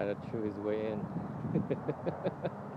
trying to chew his way in.